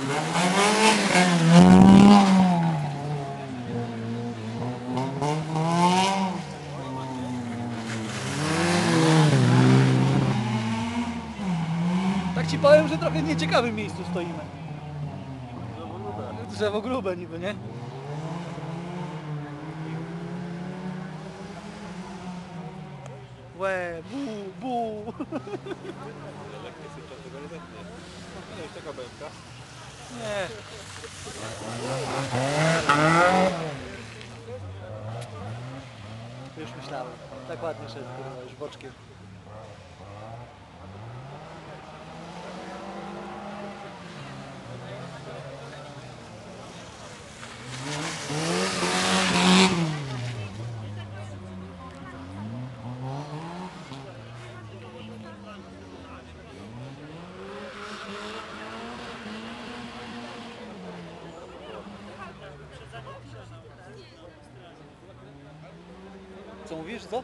Tak ci powiem, że trochę w nieciekawym miejscu stoimy. Drzewo grube niby, nie? Łe, bu, bu. Nie, już taka bębka. Nie. Już myślałem. Tak ładnie szedł, kurwa, już boczkiem. Chcą, wiesz co?